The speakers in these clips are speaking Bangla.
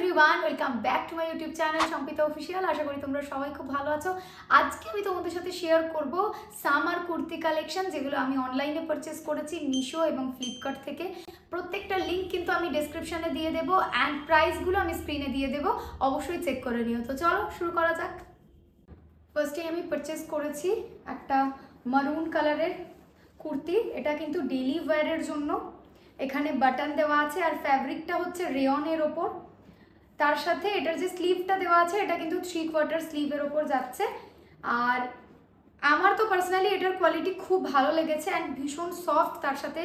Everyone welcome back to my YouTube channel Sampita official আশা করি তোমরা সবাই খুব ভালো আছো। আজকে আমি তোমাদের সাথে শেয়ার করব সামার কুর্তি কালেকশন যেগুলো আমি অনলাইনে পারচেস করেছি মিশো এবং ফ্লিপকার্ট থেকে। প্রত্যেকটা লিঙ্ক কিন্তু আমি ডেসক্রিপশনে দিয়ে দেবো অ্যান্ড প্রাইসগুলো আমি স্ক্রিনে দিয়ে দেবো। অবশ্যই চেক করে নিও। তো চলো, শুরু করা যাক। ফার্স্টে আমি পারচেস করেছি একটা মারুন কালারের কুর্তি। এটা কিন্তু ডেলি ওয়্যারের জন্য। এখানে বাটন দেওয়া আছে আর ফ্যাব্রিকটা হচ্ছে রেয়নের ওপর। তার সাথে এটার যে স্লিভটা দেওয়া আছে, এটা কিন্তু থ্রি কোয়ার্টার স্লিভের ওপর যাচ্ছে। আর আমার তো পার্সোনালি এটার কোয়ালিটি খুব ভালো লেগেছে অ্যান্ড ভীষণ সফট তার সাথে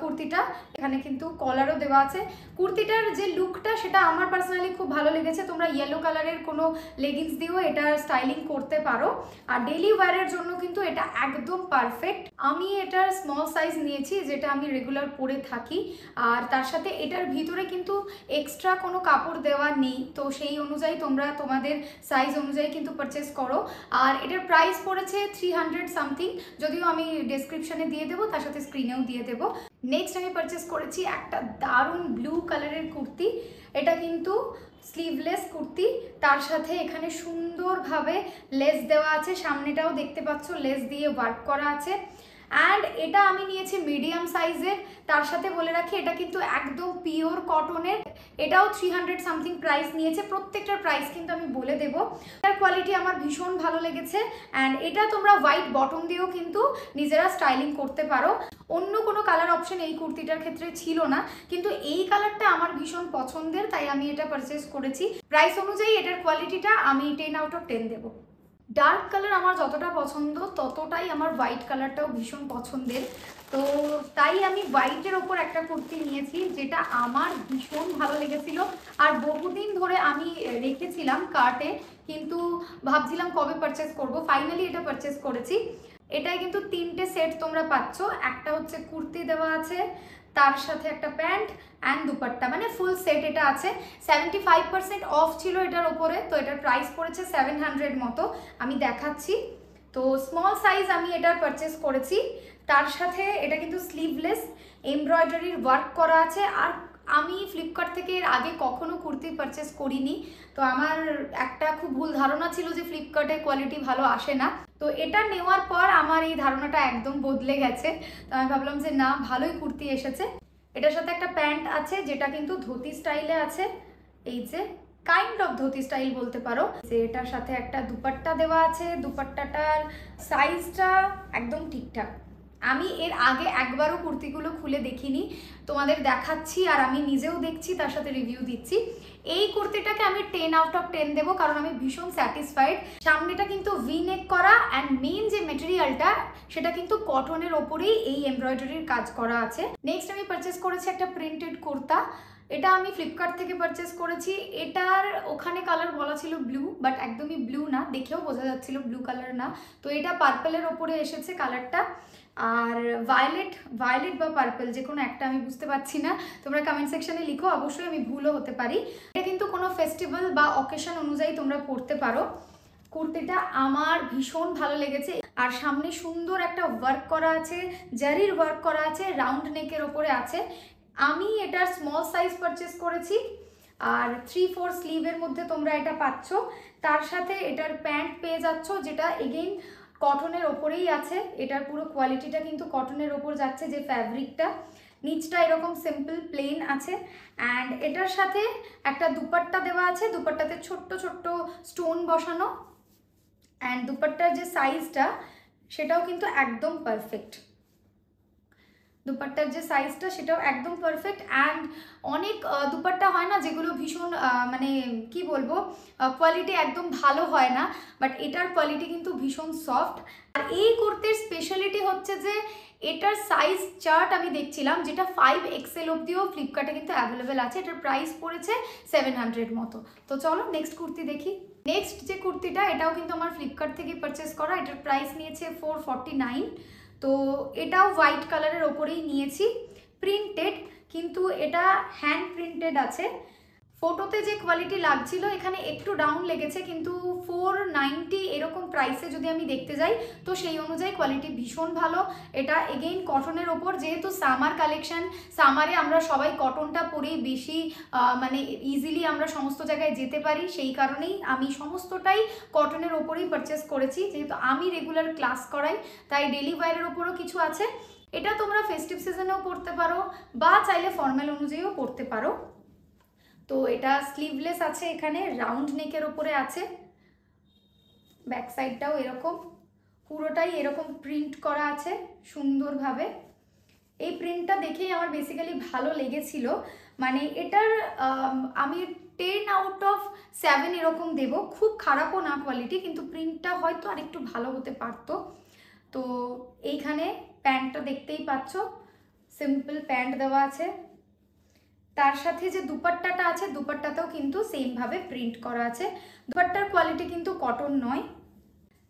কুর্তিটা। এখানে কিন্তু কলারও দেওয়া আছে। কুর্তিটার যে লুকটা সেটা আমার পার্সোনালি খুব ভালো লেগেছে। তোমরা ইয়েলো কালারের কোনো লেগিংস দিয়েও এটা স্টাইলিং করতে পারো। আর ডেলি ওয়ারের জন্য কিন্তু এটা একদম পারফেক্ট আমি এটার স্মল সাইজ নিয়েছি, যেটা আমি রেগুলার পরে থাকি। আর তার সাথে এটার ভিতরে কিন্তু এক্সট্রা কোনো কাপড় দেওয়া নেই। তো সেই অনুযায়ী তোমরা তোমাদের সাইজ অনুযায়ী কিন্তু পারচেস করো। আর এটার প্রাইস পড়েছে থ্রি হান্ড্রেড সামথিং যদিও আমি ডেসক্রিপশনে দিয়ে দেবো, তার সাথে স্ক্রিনেও দিয়ে দেবো। নেক্সট আমি পারচেস করেছি একটা দারুণ ব্লু কালারের কুর্তি। এটা কিন্তু স্লিভলেস কুর্তি। তার সাথে এখানে সুন্দরভাবে লেস দেওয়া আছে। সামনেটাও দেখতে পাচ্ছ লেস দিয়ে ওয়ার্ক করা আছে। অ্যান্ড এটা আমি নিয়েছি মিডিয়াম সাইজের তার সাথে বলে রাখি, এটা কিন্তু একদম পিওর কটনের এটাও থ্রি হান্ড্রেড সামথিং প্রাইস নিয়েছে, প্রত্যেকটার প্রাইস কিন্তু আমি বলে দেবো। এটার কোয়ালিটি আমার ভীষণ ভালো লেগেছে অ্যান্ড এটা তোমরা হোয়াইট বটম দিয়েও কিন্তু নিজেরা স্টাইলিং করতে পারো। অন্য কোনো কালার অপশন এই কুর্তিটার ক্ষেত্রে ছিল না, কিন্তু এই কালারটা আমার ভীষণ পছন্দের, তাই আমি এটা পারচেস করেছি। প্রাইস অনুযায়ী এটার কোয়ালিটিটা আমি টেন আউট অফ টেন দেবো। ডার্ক কালার আমার যতটা পছন্দ, ততটাই আমার হোয়াইট কালারটাও ভীষণ পছন্দের। তো তাই আমি হোয়াইটের ওপর একটা কুর্তি নিয়েছি, যেটা আমার ভীষণ ভালো লেগেছিল। আর বহুদিন ধরে আমি রেখেছিলাম কার্টে, কিন্তু ভাবছিলাম কবে পারচেস করব। ফাইনালি এটা পারচেস করেছি। এটাই কিন্তু তিনটে সেট তোমরা পাচ্ছ। একটা হচ্ছে কুর্তি দেওয়া আছে তার সাথে একটা প্যান্ট অ্যান্ড দুপাট্টা। মানে ফুল সেট এটা আছে। সেভেন্টি ফাইভ পার্সেন্ট অফ ছিল এটার ওপরে। তো এটার প্রাইস পড়েছে সেভেন হান্ড্রেড মতো। আমি দেখাচ্ছি। তো স্মল সাইজ আমি এটার পারচেস করেছি। তার সাথে এটা কিন্তু স্লিভলেস এমব্রয়ডারির ওয়ার্ক করা আছে। আর আমি ফ্লিপকার্ট থেকে এর আগে কখনো কুর্তি পারচেস করিনি। তো আমার একটা খুব ভুল ধারণা ছিল যে ফ্লিপকার্টে কোয়ালিটি ভালো আসে না। তো এটা নেওয়ার পর আমার এই ধারণাটা একদম বদলে গেছে। তো আমি ভাবলাম যে না, ভালোই কুর্তি এসেছে। এটার সাথে একটা প্যান্ট আছে, যেটা কিন্তু ধুতি স্টাইলে আছে। এই যে কাইন্ড অফ ধুতি স্টাইল বলতে পারো। যে এটার সাথে একটা দুপাট্টা দেওয়া আছে। দুপাট্টাটার সাইজটা একদম ঠিকঠাক। আমি এর আগে একবারও কুর্তিগুলো খুলে দেখিনি, তোমাদের দেখাচ্ছি আর আমি নিজেও দেখছি, তার সাথে রিভিউ দিচ্ছি। এই কুর্তিটাকে আমি টেন আউট অফ টেন দেবো, কারণ আমি ভীষণ স্যাটিসফাইড সামনেটা কিন্তু ভি নেক করা অ্যান্ড মেন যে মেটেরিয়ালটা সেটা কিন্তু কটনের ওপরেই এই এমব্রয়ডারির কাজ করা আছে। নেক্সট আমি পারচেস করেছি একটা প্রিন্টেড কুর্তা। এটা আমি ফ্লিপকার্ট থেকে পারচেস করেছি। এটার ওখানে কালার বলা ছিল ব্লু বাট একদমই ব্লু না। দেখেও বোঝা যাচ্ছিল ব্লু কালার না। তো এটা পার্পেলের ওপরে এসেছে কালারটা আর ভায়োলেট ভায়োলেট বা পার্পল যে কোনো একটা আমি বুঝতে পারছি না। তোমরা কমেন্ট সেকশানে লিখো, অবশ্যই আমি ভুলও হতে পারি। এটা কিন্তু কোনো ফেস্টিভ্যাল বা অকেশন অনুযায়ী তোমরা পড়তে পারো। কুর্তিটা আমার ভীষণ ভালো লেগেছে। আর সামনে সুন্দর একটা ওয়ার্ক করা আছে, জারির ওয়ার্ক করা আছে রাউন্ড নেকের ওপরে আছে। আমি এটার স্মল সাইজ পারচেস করেছি, আর থ্রি ফোর স্লিভের মধ্যে তোমরা এটা পাচ্ছ। তার সাথে এটার প্যান্ট পেয়ে যাচ্ছ, যেটা এগেইন কটনের ওপরেই আছে। এটার পুরো কোয়ালিটিটা কিন্তু কটনের ওপর যাচ্ছে যে ফ্যাব্রিকটা নিচটা এরকম সিম্পল প্লেন আছে। অ্যান্ড এটার সাথে একটা দুপাট্টা দেওয়া আছে। দুপাট্টাতে ছোট্ট ছোট্ট স্টোন বসানো। অ্যান্ড দুপাট্টার যে সাইজটা সেটাও কিন্তু একদম পারফেক্ট দুপাট্টার যে সাইজটা সেটাও একদম পারফেক্ট অ্যান্ড অনেক দুপাট্টা হয় না যেগুলো ভীষণ মানে কি বলব কোয়ালিটি একদম ভালো হয় না বাট এটার কোয়ালিটি কিন্তু ভীষণ সফট আর এই কুর্তির স্পেশালিটি হচ্ছে যে, এটার সাইজ চার্ট আমি দেখছিলাম, যেটা ফাইভ এক্সেল অবধিও ফ্লিপকার্টে কিন্তু অ্যাভেলেবেল আছে, এটার প্রাইস পড়েছে সেভেন হান্ড্রেড মতো। তো চলো নেক্সট কুর্তি দেখি। নেক্সট যে কুর্তিটা, এটাও কিন্তু আমার ফ্লিপকার্ট থেকে পারচেস করা, এটার প্রাইস নিয়েছে ফোর ফর্টি নাইন তো এটাও হোয়াইট কালারের ওপরেই নিয়েছি প্রিন্টেড কিন্তু এটা হ্যান্ড প্রিন্টেড আছে। ফটোতে যে কোয়ালিটি লাগছিল, এখানে একটু ডাউন লেগেছে, কিন্তু ফোর নাইনটি এরকম প্রাইসে যদি আমি দেখতে যাই, তো সেই অনুযায়ী কোয়ালিটি ভীষণ ভালো। এটা এগেইন কটনের ওপর, যেহেতু সামার কালেকশন সামারে আমরা সবাই কটনটা পরেই বেশি মানে ইজিলি আমরা সমস্ত জায়গায় যেতে পারি, সেই কারণেই আমি সমস্তটাই কটনের ওপরেই পারচেস করেছি, যেহেতু আমি রেগুলার ক্লাস করাই, তাই ডেলি ওয়ারের ওপরও কিছু আছে। এটা তোমরা ফেস্টিভ সিজনেও পড়তে পারো, বা চাইলে ফর্মাল অনুযায়ীও পড়তে পারো। তো এটা স্লিভলেস আছে এখানে রাউন্ড নেকের ওপরে আছে। ব্যাক সাইডটাও এরকম। পুরোটাই এরকম প্রিন্ট করা আছে সুন্দরভাবে। এই প্রিন্টটা দেখেই আমার বেসিক্যালি ভালো লেগেছিল। মানে এটার, আমি টেন আউট অফ সেভেন এরকম দেব। খুব খারাপও না কোয়ালিটি কিন্তু প্রিন্টটা হয়তো আরেকটু ভালো হতে পারতো। তো এইখানে প্যান্টটা দেখতেই পাচ্ছ। সিম্পল প্যান্ট দেওয়া আছে। তার সাথে যে দুপাট্টাটা আছে দুপাট্টাতেও কিন্তু সেমভাবে প্রিন্ট করা আছে। দুপাট্টার কোয়ালিটি কিন্তু কটন নয়।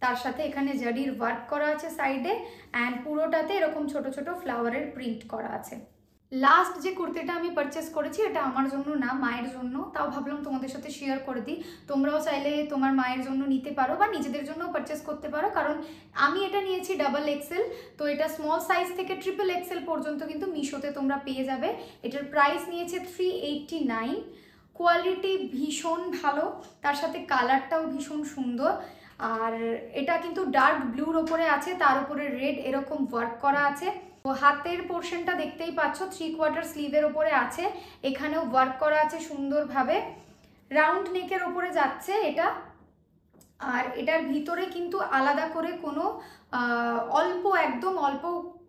তার সাথে এখানে জারির ওয়ার্ক করা আছে সাইডে অ্যান্ড পুরোটাতে এরকম ছোট ছোট ফ্লাওয়ারের প্রিন্ট করা আছে। লাস্ট যে কুর্তিটা আমি পারচেস করেছি, এটা আমার জন্য না, মায়ের জন্য। তাও ভাবলাম তোমাদের সাথে শেয়ার করে দিই। তোমরাও চাইলে তোমার মায়ের জন্য নিতে পারো বা নিজেদের জন্য পারচেস করতে পারো। কারণ আমি এটা নিয়েছি ডাবল এক্সেল তো এটা স্মল সাইজ থেকে ট্রিপল এক্সেল পর্যন্ত কিন্তু মিশোতে তোমরা পেয়ে যাবে। এটার প্রাইস নিয়েছে থ্রি এইটটি নাইন কোয়ালিটি ভীষণ ভালো, তার সাথে কালারটাও ভীষণ সুন্দর। আর এটা কিন্তু ডার্ক ব্লুর ওপরে আছে, তার উপরে রেড এরকম ওয়ার্ক করা আছে। তো হাতের পোর্শনটা দেখতেই পাচ্ছ থ্রি কোয়ার্টার স্লিভের ওপরে আছে। এখানেও ওয়ার্ক করা আছে সুন্দরভাবে। রাউন্ড নেকের ওপরে যাচ্ছে এটা। আর এটার ভিতরে কিন্তু আলাদা করে কোনো অল্প, একদম অল্প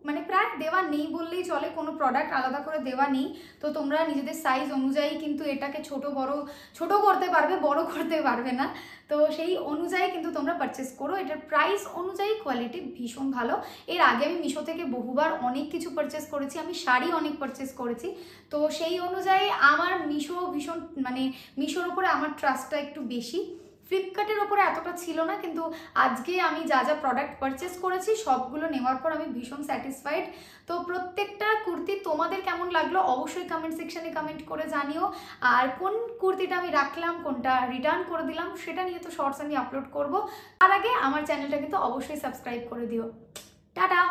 মানে প্রায় দেওয়া নেই বললেই চলে, কোনো প্রোডাক্ট আলাদা করে দেওয়া নেই। তো তোমরা নিজেদের সাইজ অনুযায়ী কিন্তু এটাকে ছোট বড়, ছোট করতে পারবে, বড় করতে পারবে না। তো সেই অনুযায়ী কিন্তু তোমরা পারচেস করো। এটার প্রাইস অনুযায়ী কোয়ালিটি ভীষণ ভালো। এর আগে আমি মিশো থেকে বহুবার অনেক কিছু পারচেস করেছি, আমি শাড়ি অনেক পারচেস করেছি। তো সেই অনুযায়ী আমার মিশো ভীষণ মানে মিশোর উপরে আমার ট্রাস্টটা একটু বেশি। ফ্লিপকার্টের ওপরে এতটা ছিল না, কিন্তু আজকে আমি যা যা প্রোডাক্ট পারচেস করেছি, সবগুলো নেওয়ার পর আমি ভীষণ স্যাটিসফাইড তো প্রত্যেকটা কুর্তি তোমাদের কেমন লাগল অবশ্যই কমেন্ট সেকশানে কমেন্ট করে জানিও। আর কোন কুর্তিটা আমি রাখলাম, কোনটা রিটার্ন করে দিলাম, সেটা নিয়ে তো শর্টস আমি আপলোড করব। তার আগে আমার চ্যানেলটা কিন্তু অবশ্যই সাবস্ক্রাইব করে দিও। টাটা!